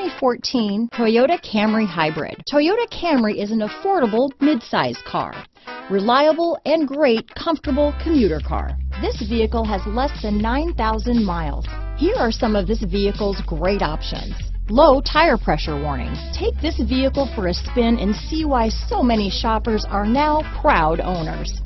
2014 Toyota Camry Hybrid. Toyota Camry is an affordable midsize car. Reliable and great comfortable commuter car. This vehicle has less than 9,000 miles. Here are some of this vehicle's great options. Low tire pressure warning. Take this vehicle for a spin and see why so many shoppers are now proud owners